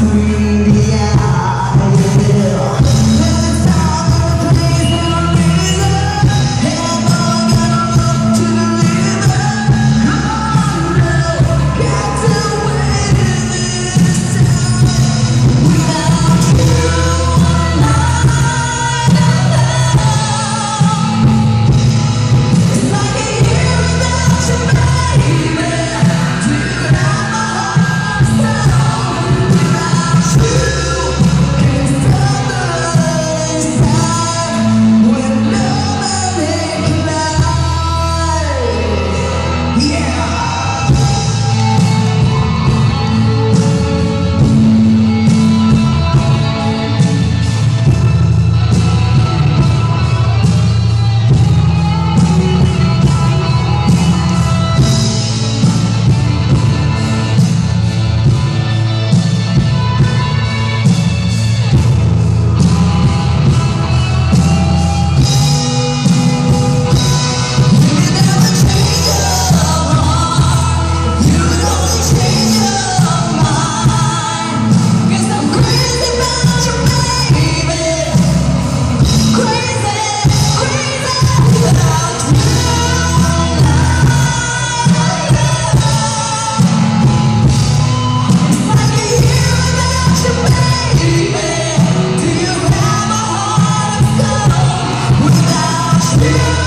between Yeah.